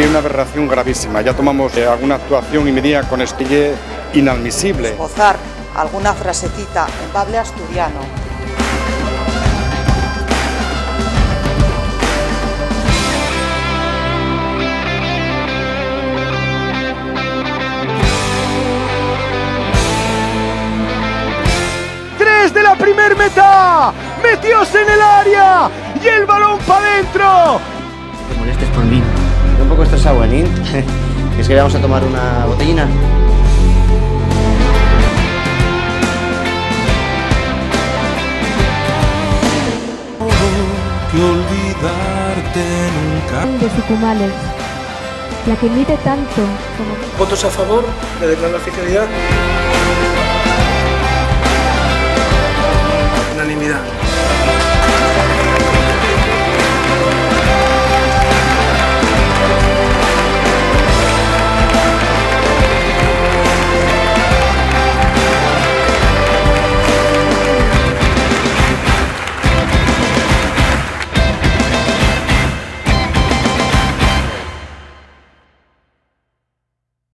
una aberración gravísima. Ya tomamos eh, alguna actuación y medida con esto y es inadmisible. Gozar alguna frasecita en bable asturiano. Tres de la primer meta. Metióse en el área y el balón para adentro. te molestes por mí. Estoy un poco estresado, ¿eh? ¿Es que vamos a tomar una botellina? que olvidarte nunca. de Sucumales, la que mide tanto como ¿Votos a favor de declarar la oficialidad?